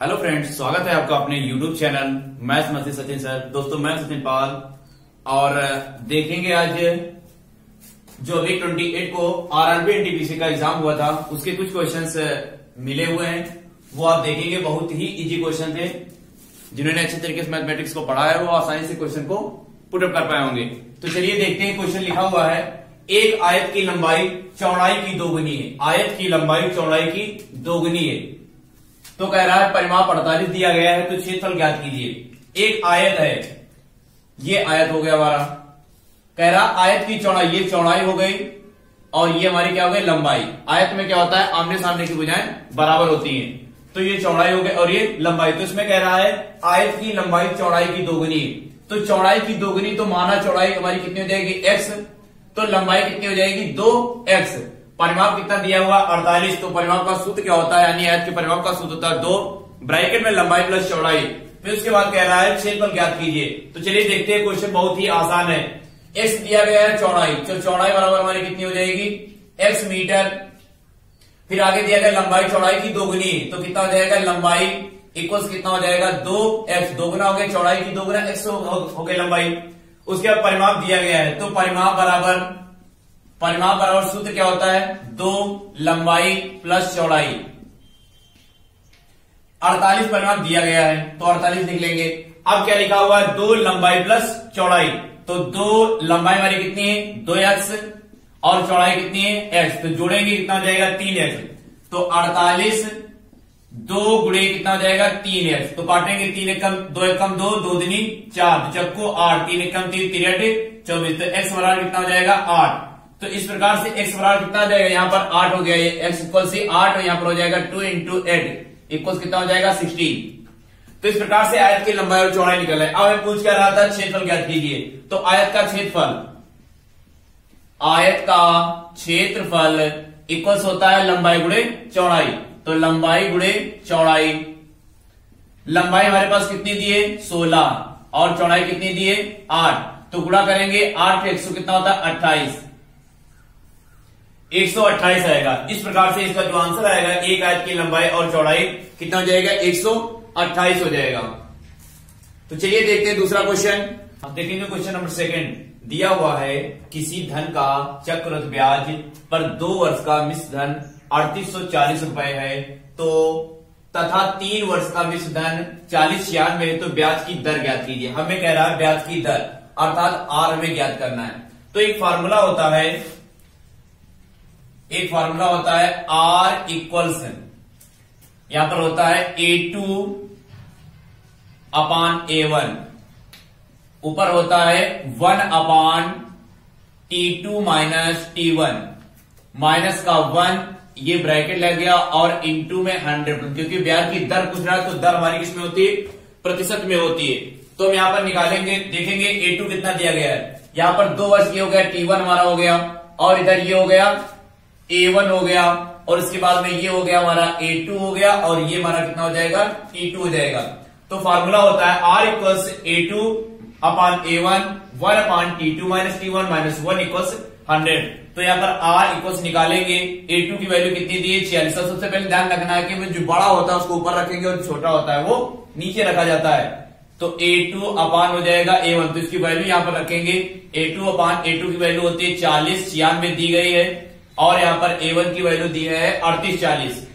Hello friends स्वागत है आपका अपने यूट्यूब चैनल मैथ मस्ती सचिन सर. दोस्तों, मैं सचिन पाल. और देखेंगे आज जो अभी 28 को आरआरबी एनटीपीसी का एग्ज़ाम हुआ था, उसके कुछ क्वेश्चंस मिले हुए हैं. वो आप देखेंगे, बहुत ही इजी क्वेश्चन थे, जिन्होंने अच्छे तरीके से मैथमेटिक्स को पढ़ा है, वो आसानी से क्वेश्चन को पुटअप कर पाए होंगे. तो चलिए देखते हैं क्वेश्चन लिखा हुआ है. एक आयत की लंबाई चौड़ाई की दोगुनी है. आयत की लंबाई चौड़ाई की दोगुनी है. तो कह रहा है, परिमाप अड़तालीस दिया गया है तो क्षेत्रफल ज्ञात कीजिए। एक आयत है। ये आयत हो गया हमारा। कह रहा, आयत की चौड़ाई, ये चौड़ाई हो गई और ये हमारी क्या हो गई? लंबाई। आयत में क्या होता है? आमने सामने की भुजाएँ बराबर होती है। तो ये चौड़ाई हो गई और ये लंबाई। तो इसमें कह रहा है, आयत की लंबाई, चौड़ाई की दोगुनी। तो चौड़ाई की दोगुनी तो माना चौड़ाई हमारी कितनी हो जाएगी? एक्स तो लंबाई कितनी हो जाएगी? दो एक्स परिमाप कितना दिया हुआ? अड़तालीस। तो परिमाप का सूत्र क्या होता है? यानी आयत के परिमाप का सूत्र होता है दो। ब्रैकेट में लंबाई प्लस चौड़ाई। फिर उसके बाद कह रहा है क्षेत्रफल ज्ञात कीजिए। तो चलिए देखते हैं क्वेश्चन बहुत ही आसान है। एक्स दिया गया है चौड़ाई। तो चौड़ाई बराबर हमारी कितनी हो जाएगी? X metre. फिर आगे दिया गया लंबाई चौड़ाई की दोगुनी। तो कितना हो जाएगा? लंबाई इक्वल्स कितना हो जाएगा? दो एक्स दोगुना हो गया चौड़ाई की दोगुना एक्स हो गया लंबाई। उसके बाद परिमाप दिया गया है। तो परिमाप बराबर परिमाप बराबर सूत्र क्या होता है? दो, लंबाई प्लस चौड़ाई। अड़तालीस परिमाप दिया गया है तो अड़तालीस लिख लेंगे अब क्या लिखा हुआ है? दो, लंबाई प्लस चौड़ाई। तो दो, लंबाई हमारी कितनी है? दो एक्स और चौड़ाई कितनी है? एक्स तो जोड़ेंगे, कितना जाएगा? तीन एक्स तो अड़तालीस, दो गुड़े कितना जाएगा? तीन एक्स तो काटेंगे तीन एक कम दो एक कम दो दो दिनी चार। चक्को आठ, तीन एक कम तीन तिरठ चौबीस। तो एक्स बराबर कितना हो जाएगा? आठ। तो इस प्रकार से एक्स बराबर कितना हो जाएगा? यहाँ पर आठ हो गया ये एक्स इक्वल से आठ और यहाँ पर हो जाएगा टू इंटू एट इक्वल कितना हो जाएगा? सिक्सटीन तो इस प्रकार से आयत की लंबाई और चौड़ाई निकल है। अब मैं पूछ क्या रहा था? क्षेत्रफल ज्ञात कीजिए। तो आयत का क्षेत्रफल। आयत का क्षेत्रफल इक्वल्स होता है लंबाई गुड़े चौड़ाई। तो लंबाई गुड़े चौड़ाई। लंबाई हमारे पास कितनी दी है? सोलह। और चौड़ाई कितनी दी है? आठ। तो गुड़ा करेंगे आठ एक सौ कितना होता है? अट्ठाईस। 128 आएगा। इस प्रकार से इसका जो आंसर आएगा, एक आयत की लंबाई और चौड़ाई कितना हो जाएगा? 128 हो जाएगा। तो चलिए देखते हैं दूसरा क्वेश्चन देखेंगे क्वेश्चन नंबर सेकंड दिया हुआ है, किसी धन का चक्रवृद्ध ब्याज पर दो वर्ष का मिश्र धन अड़तीस सौ चालीस रुपए है तो तथा तीन वर्ष का मिश्र धन चालीस छियानवे तो ब्याज की दर ज्ञात कीजिए। हमें कह रहा है ब्याज की दर, अर्थात आर हमें ज्ञात करना है। तो एक फार्मूला होता है एक फॉर्मूला होता है आर इक्वल्स यहाँ पर होता है ए टू अपान ए वन ऊपर होता है one upon T two minus T one minus का वन ये ब्रैकेट लग गया और इंटू में हंड्रेड क्योंकि ब्याज की दर रहा है तो दर हमारी किसमें होती है? प्रतिशत में होती है। तो हम यहाँ पर निकालेंगे, देखेंगे ए टू कितना दिया गया है। यहाँ पर दो वर्ष ये हो गया टी वन हमारा हो गया, और इधर ये हो गया ए वन हो गया, और इसके बाद में ये हो गया हमारा ए टू हो गया, और ये हमारा कितना हो जाएगा? टी टू हो जाएगा। तो फार्मूला होता है R equals A two upon A one one upon T two minus T one minus one equals hundred तो यहाँ पर आर इक्वल्स निकालेंगे ए टू की वैल्यू कितनी दी? है छियालीस सबसे पहले ध्यान रखना है कि जो बड़ा होता है उसको ऊपर रखेंगे और छोटा होता है वो नीचे रखा जाता है। तो ए टू अपान हो जाएगा ए वन तो इसकी वैल्यू यहाँ पर रखेंगे A two upon A two की वैल्यू होती है चालीस, छियानवे दी गई है। और यहाँ पर ए वन की वैल्यू दी है अड़तीस चालीस।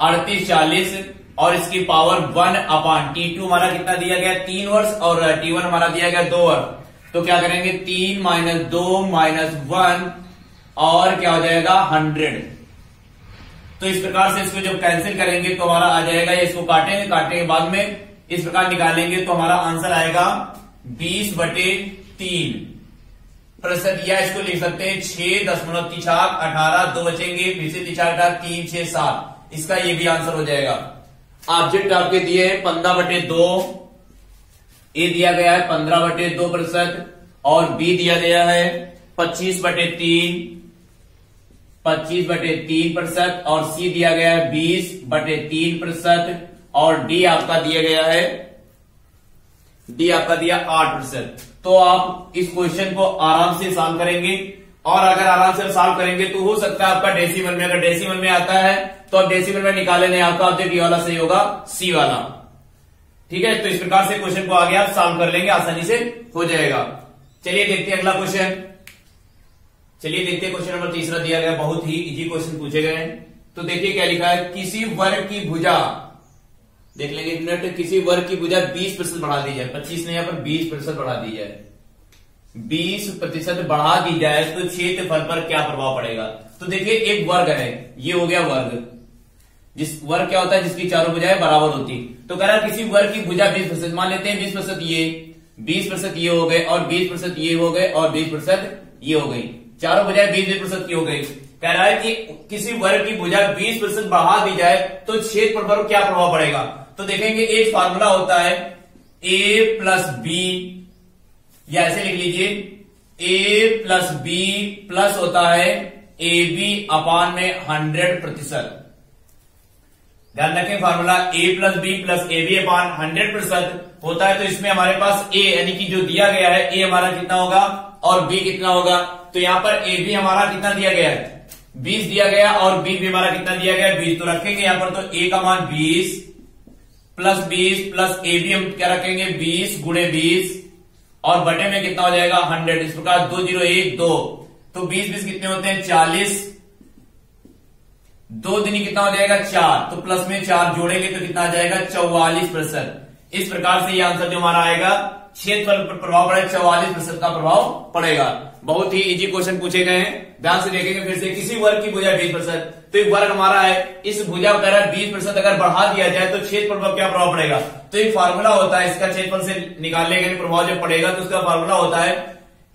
अड़तीस चालीस और इसकी power one upon T two हमारा कितना दिया गया? तीन वर्ष और टी वन हमारा दिया गया दो वर्ष। तो क्या करेंगे? तीन माइनस दो माइनस वन और क्या हो जाएगा? हंड्रेड तो इस प्रकार से इसको जब कैंसिल करेंगे तो हमारा आ जाएगा इसको काटेंगे काटने के बाद में। इस प्रकार निकालेंगे तो हमारा आंसर आएगा बीस बटे तीन। प्रतिशत या इसको लिख सकते हैं, छह दशमलव तिछाक अठारह, दो बचेंगे, फिर से तिछाक अठारह, तीन, छह, सात। इसका ये भी आंसर हो जाएगा। ऑब्जेक्ट आपके दिए हैं, पंद्रह बटे दो। ए दिया गया है, पंद्रह बटे दो प्रतिशत, और बी दिया गया है, पच्चीस बटे तीन। पच्चीस बटे तीन प्रतिशत, और सी दिया गया है, बीस बटे तीन प्रतिशत, और डी आपका दिया गया है, डी आपका दिया आठ प्रतिशत। तो आप इस क्वेश्चन को आराम से सॉल्व करेंगे। और अगर आराम से सॉल्व करेंगे तो हो सकता है आपका डेसिमल में, अगर डेसिमल में आता है तो अब डेसिमल में निकाले नहीं आपका ऑब्जेक्ट ये वाला सही होगा सी वाला। ठीक है? तो इस प्रकार से क्वेश्चन को आगे आप सॉल्व कर लेंगे, आसानी से हो जाएगा। चलिए देखते हैं अगला क्वेश्चन चलिए देखते हैं क्वेश्चन नंबर तीसरा दिया गया। बहुत ही इजी क्वेश्चन पूछे गए हैं। तो देखिए क्या लिखा है। किसी वर्ग की भुजा देख लेंगे एक किसी वर्ग की भुजा 20 प्रतिशत बढ़ा दी जाए 25 नहीं यहाँ पर 20 प्रतिशत बढ़ा दी जाए। 20 प्रतिशत बढ़ा दी जाए तो क्षेत्रफल पर क्या प्रभाव पड़ेगा? तो देखिए, एक वर्ग है, ये हो गया वर्ग। जिस वर्ग क्या होता है, जिसकी चारों भुजाएँ बराबर होती। तो कह रहा किसी वर्ग की भुजा 20 प्रतिशत, मान लेते हैं 20 प्रतिशत ये 20 प्रतिशत ये हो गए, और 20 प्रतिशत ये हो गए, और 20 प्रतिशत ये हो गई। चारों भुजाएँ 20 बीस प्रतिशत की हो गई। कह रहा है कि किसी वर्ग की भुजा 20 प्रतिशत बढ़ा दी जाए तो क्षेत्र पर क्या प्रभाव पड़ेगा? तो देखेंगे एक फार्मूला होता है ए प्लस बी या ऐसे लिख लीजिए। ए प्लस बी प्लस होता है ए बी अपान में हंड्रेड प्रतिशत। ध्यान रखें formula A plus B plus A B upon hundred प्रतिशत होता है तो इसमें हमारे पास ए यानी कि जो दिया गया है ए हमारा कितना होगा और बी कितना होगा। तो यहाँ पर ए बी हमारा कितना दिया गया है? बीस दिया गया और बी भी हमारा कितना दिया गया बीस। तो रखेंगे यहाँ पर तो ए का मान बीस प्लस बीस प्लस ए बी हम क्या रखेंगे? बीस गुड़े बीस, और बटे में कितना हो जाएगा? हंड्रेड। इस प्रकार दो ज़ीरो एक दो। तो बीस बीस कितने होते हैं? चालीस। दो दिन कितना हो जाएगा? चार। तो प्लस में चार जोड़ेंगे तो कितना आ जाएगा? चौवालीस प्रतिशत। इस प्रकार से ये आंसर जो हमारा आएगा क्षेत्र पर प्रभाव पड़ेगा चौवालीस प्रतिशत का प्रभाव पड़ेगा। बहुत ही इजी क्वेश्चन पूछे गए हैं। ध्यान से देखेंगे फिर से किसी वर्ग की भुजा बीस प्रतिशत। तो एक वर्ग हमारा है, इस भुजा वगैरह बीस प्रतिशत अगर बढ़ा दिया जाए तो क्षेत्र पर क्या प्रभाव पड़ेगा? तो एक फार्मूला होता है, इसका क्षेत्रफल से निकालने के प्रभाव जब पड़ेगा तो उसका फार्मूला होता है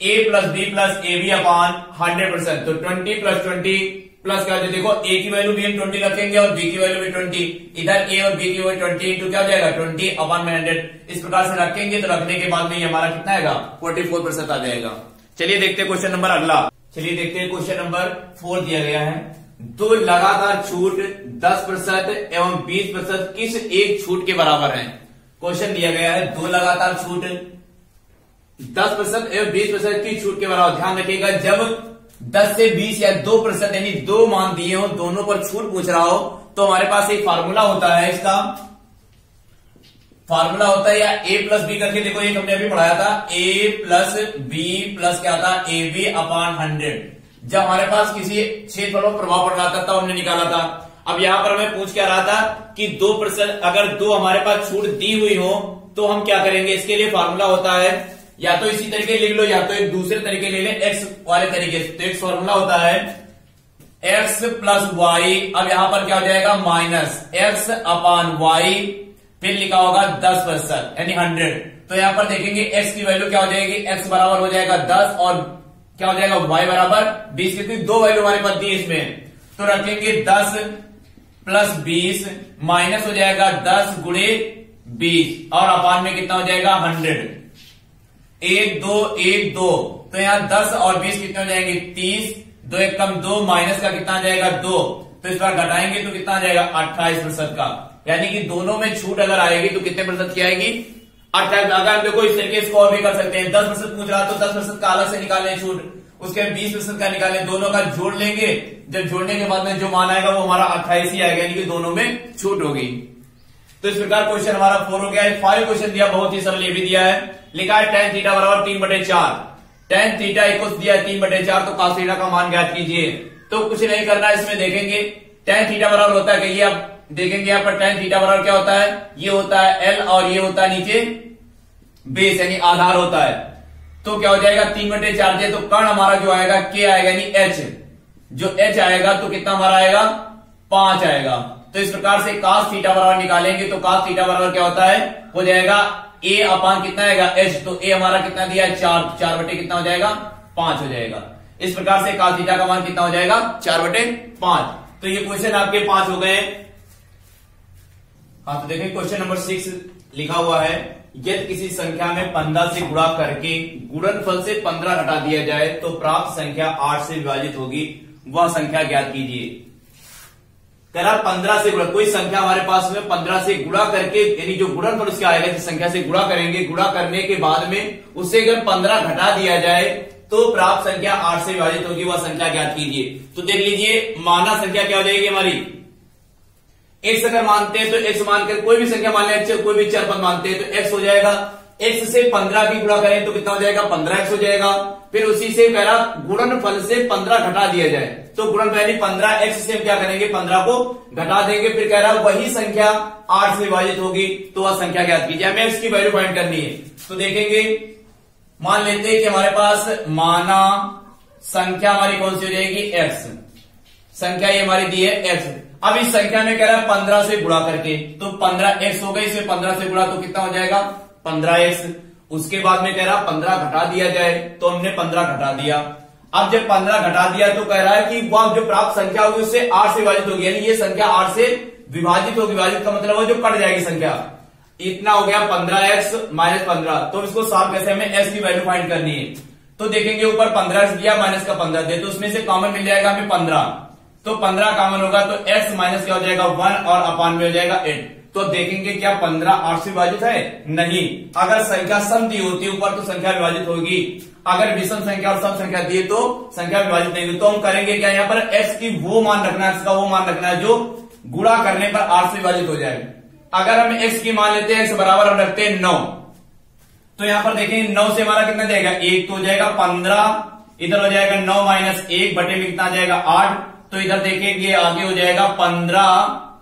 A plus B plus A B upon hundred percent तो ट्वेंटी प्लस ट्वेंटी प्लस क्या हो? देखो ए की वैल्यू भी हम ट्वेंटी रखेंगे और बी की वैल्यू भी ट्वेंटी इधर ए और बी की वैल्यू ट्वेंटी इंटू क्या हो जाएगा? ट्वेंटी अपान हंड्रेड इस प्रकार से रखेंगे तो रखने के बाद में हमारा कितना आएगा? फोर्टी फोर परसेंट आ जाएगा। चलिए देखते हैं क्वेश्चन नंबर अगला। चलिए देखते हैं क्वेश्चन नंबर फोर दिया गया है। दो लगातार छूट 10 प्रतिशत एवं 20 प्रतिशत किस एक छूट के बराबर है? क्वेश्चन दिया गया है, दो लगातार छूट 10 प्रतिशत एवं 20 प्रतिशत की छूट के बराबर? ध्यान रखिएगा, जब 10 से 20 या 2 प्रतिशत यानी दो मान दिए हो, दोनों पर छूट पूछ रहा हो तो हमारे पास एक फार्मूला होता है इसका फार्मूला होता है या ए प्लस बी करके देखो एक हमने अभी पढ़ाया था ए प्लस बी प्लस क्या था? ए बी अपॉन हंड्रेड जब हमारे पास किसी क्षेत्र पर प्रभाव पड़ रहा था, तब हमने निकाला था। अब यहाँ पर हमें पूछ क्या रहा था कि दो प्रतिशत अगर दो हमारे पास छूट दी हुई हो तो हम क्या करेंगे? इसके लिए फार्मूला होता है, या तो इसी तरीके लिख लो, या तो एक दूसरे तरीके ले ले एक्स वाले तरीके से। तो एक फॉर्मूला होता है एक्स प्लस वाई अब यहाँ पर क्या हो जाएगा? माइनस एक्स अपान वाई फिर लिखा होगा दस प्रतिशत यानी हंड्रेड तो यहाँ पर देखेंगे एक्स की वैल्यू क्या हो जाएगी? एक्स बराबर हो जाएगा दस और क्या हो जाएगा? वाई बराबर बीस कितनी दो वैल्यू हमारे पास दी इसमें। तो रखेंगे दस प्लस बीस माइनस हो जाएगा दस गुणे बीस, और अपान में कितना हो जाएगा? हंड्रेड एक, दो एक, दो। तो यहाँ दस और बीस कितने हो जाएँगे? तीस। दो एक कम दो माइनस का कितना जाएगा? दो। तो इस बार घटाएँगे तो कितना जाएगा? अट्ठाईस प्रतिशत का। यानी कि दोनों में छूट अगर आएगी तो कितने प्रतिशत की आएगी? अट्ठाईस अगर देखो इस तरीके से और भी कर सकते हैं। दस प्रतिशत पूछ रहा तो दस प्रतिशत का अलग से निकालें छूट। उसके बीस प्रतिशत का निकालें। दोनों का जोड़ लेंगे। जब जोड़ने के बाद में जो मान आएगा वो हमारा अट्ठाईस ही आएगा, यानी कि दोनों में छूट होगी। तो इस प्रकार क्वेश्चन हमारा फोर हो गया है। फाइव क्वेश्चन दिया, बहुत ही सरल ये भी दिया है। लिखा है टेन थीटा बराबर तीन बटे चार। टेन थीटा इक्वल दिया तीन बटे चार तो कास थीटा का मान ज्ञात कीजिए। तो कुछ नहीं करना, इसमें देखेंगे। टेन थीटा बराबर होता है, कहिए आप। देखेंगे यहाँ पर टेन थीटा बराबर क्या होता है? ये होता है एल और ये होता है नीचे बेस यानी आधार होता है। तो क्या हो जाएगा? तीन बटे चार जे तो कर्ण हमारा जो आएगा के आएगा, यानी एच जो एच आएगा तो कितना हमारा आएगा? पाँच आएगा। तो इस प्रकार से कास थीटा बराबर निकालेंगे तो कास थीटा बराबर क्या होता है? हो जाएगा ए अपान कितना आएगा? एच तो ए हमारा कितना दिया है? चार। चार बटे कितना हो जाएगा? पाँच हो जाएगा। इस प्रकार से कास थीटा का मान कितना हो जाएगा? चार बटे पाँच। तो ये क्वेश्चन आपके पाँच हो गए। हाँ तो देखें क्वेश्चन नंबर सिक्स लिखा हुआ है, यदि किसी संख्या में पंद्रह से गुणा करके गुणनफल से पंद्रह घटा दिया जाए तो प्राप्त संख्या आठ से विभाजित होगी। वह संख्या ज्ञात कीजिए। कह पंद्रह से गुणा, कोई संख्या हमारे पास में पंद्रह से गुणा करके, यानी जो गुणनफल उसके आएगा, जिस संख्या से गुणा करेंगे, गुणा करने के बाद में उससे अगर पंद्रह घटा दिया जाए तो प्राप्त संख्या आठ से विभाजित होगी, वह संख्या ज्ञात कीजिए। तो देख लीजिए माना संख्या क्या हो जाएगी हमारी? एक्स अगर मानते हैं तो एक्स मानकर कोई भी संख्या मान लें, कोई भी चार पद मानते हैं तो एक्स हो जाएगा। एक्स से पंद्रह की गुणा करें तो कितना हो जाएगा? पंद्रह एक्स हो जाएगा। फिर उसी से रहा, गुणन फल से पंद्रह घटा दिया जाए। तो गुणन पहले पंद्रह एक्स से हम क्या करेंगे? पंद्रह को घटा देंगे। फिर कह रहा, वही संख्या आठ से विभाजित होगी। तो वह संख्या ज्ञात कीजिए। हमें एक्स की वैल्यू फाइंड करनी है। तो देखेंगे, मान लेते हैं कि हमारे पास माना संख्या हमारी कौन सी हो जाएगी? एक्स संख्या ये हमारी दी है एक्स अब इस संख्या में कह रहा है पंद्रह से गुणा करके। तो पंद्रह एक्स हो गई इसमें पंद्रह से गुणा तो कितना हो जाएगा? पंद्रह एक्स उसके बाद में कह रहा पंद्रह घटा दिया जाए तो हमने पंद्रह घटा दिया। अब जब पंद्रह घटा दिया तो कह रहा है कि वह जो प्राप्त संख्या होगी उससे आठ से विभाजित होगी। यानी ये संख्या आठ से विभाजित होगी। विभाजित का मतलब जो कट जाएगी संख्या। इतना हो गया पंद्रह एक्स माइनस पंद्रह। तो इसको साफ़ कैसे हमें एक्स की वैल्यू फाइंड करनी है? तो देखेंगे ऊपर पंद्रह एक्स दिया, माइनस का पंद्रह दे तो उसमें से कॉमन मिल जाएगा हमें पंद्रह। तो पंद्रह कॉमन होगा तो एक्स माइनस क्या हो जाएगा? वन और अपान में हो जाएगा एट तो देखेंगे क्या पंद्रह आठ से विभाजित है? नहीं. अगर संख्या सम दी होती ऊपर तो संख्या विभाजित होगी. अगर विषम संख्या और सम संख्या दी तो संख्या विभाजित नहीं होगी. तो हम करेंगे क्या यहाँ पर? एक्स की वो मान रखना है वो मान रखना है जो गुड़ा करने पर आठ से विभाजित हो जाए अगर हम एक्स की मान लेते हैं एक्स बराबर हम रखते हैं नौ. तो यहाँ पर देखें, नौ से हमारा कितना जाएगा? एक तो हो जाएगा पंद्रह. इधर हो जाएगा नौ माइनस एक, बटे में कितना जाएगा? आठ. तो इधर देखेंगे आगे हो जाएगा पंद्रह,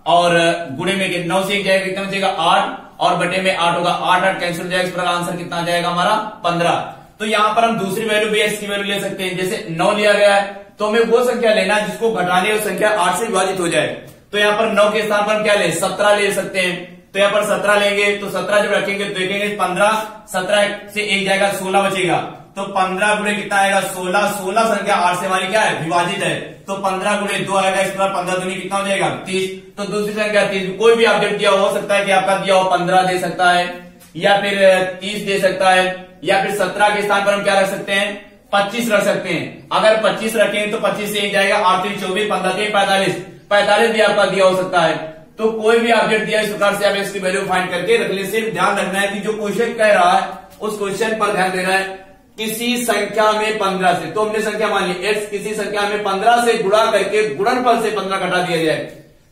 और गुणे में नौ से एक जाएगा, कितना बचेगा आठ, और बटे में आठ होगा आठ आठ कैंसिल हो जाएगा, इस प्रकार आंसर कितना जाएगा हमारा पंद्रह। तो यहाँ पर हम दूसरी वैल्यू भी एक्स वैल्यू ले सकते हैं, जैसे नौ लिया गया है तो हमें वो संख्या लेना जिसको घटाने और संख्या आठ से विभाजित हो जाए। तो यहाँ पर नौ के स्थान पर क्या ले, सत्रह ले सकते हैं। तो यहाँ पर सत्रह लेंगे तो सत्रह जब रखेंगे तो देखेंगे पंद्रह, सत्रह से एक जाएगा, सोलह बचेगा। तो पंद्रह गुणे कितना आएगा? सोलह। सोलह संख्या आठ से हमारी क्या है? विभाजित है। तो पंद्रह गुणे दो आएगा इस पर पंद्रह दुनी कितना हो जाएगा? तीस। तो दूसरी संख्या तीस। कोई भी ऑब्जेक्ट दिया हो सकता है कि आपका दिया हो, पंद्रह दे सकता है, या फिर तीस दे सकता है, या फिर सत्रह के स्थान पर हम क्या रख सकते हैं? पच्चीस रख सकते हैं। अगर पच्चीस रखें तो पच्चीस से एक जाएगा, आठ तीन चौबीस, पंद्रह तीन पैंतालीस। पैंतालीस भी आपका दिया हो सकता है। तो कोई भी ऑब्जेक्ट दिया इस प्रकार से आप इसकी वैल्यू फाइंड करके रख ले। सिर्फ़ ध्यान रखना है कि जो क्वेश्चन कह रहा है, उस क्वेश्चन पर ध्यान देना है। किसी संख्या में पंद्रह से तो हमने संख्या मान ली एक्स किसी संख्या में पंद्रह से गुणा करके गुणनफल से पंद्रह घटा दिया जाए।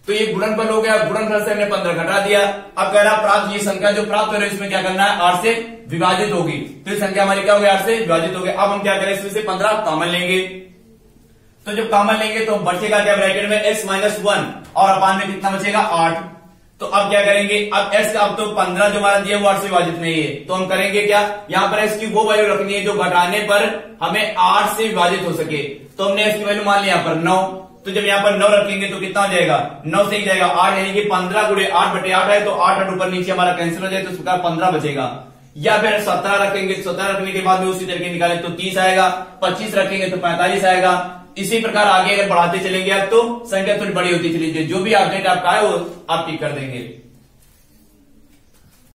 तो ये गुणनफल हो गया, गुणनफल से हमने पंद्रह घटा दिया। अब कह रहा प्राप्त, ये संख्या जो प्राप्त हो रही है, इसमें क्या करना है? आठ से विभाजित होगी। तो ये संख्या हमारी क्या होगी आठ से विभाजित होगी अब हम क्या करें? इसमें से पंद्रह कॉमन लेंगे। तो जब कॉमन लेंगे तो बचेगा क्या ब्रैकेट में? X minus one. और अपान में कितना बचेगा? आठ। तो अब क्या करेंगे? अब एस का अब तो पंद्रह जो हमारा दिया, वो आठ से विभाजित नहीं है। तो हम करेंगे क्या? यहाँ पर एस की वो वैल्यू रखनी है जो घटाने पर हमें आठ से विभाजित हो सके। तो हमने एस की वैल्यू मान लिया यहाँ पर नौ। तो जब यहाँ पर नौ रखेंगे तो कितना हो जाएगा? नौ से एक जाएगा। आठ यानी कि पंद्रह गुड़े आठ बटे आठ है तो आठ आठ ऊपर नीचे हमारा कैंसिल हो जाए तो उसका पंद्रह बचेगा। या फिर सत्रह रखेंगे सत्रह रखने के बाद में उसी तरीके निकाले तो तीस आएगा। पच्चीस रखेंगे तो पैंतालीस आएगा। इसी प्रकार आगे अगर बढ़ाते चलेंगे आप तो संख्या थोड़ी बड़ी होती चली जो भी अपडेट आपका है, वो आप ठीक कर देंगे।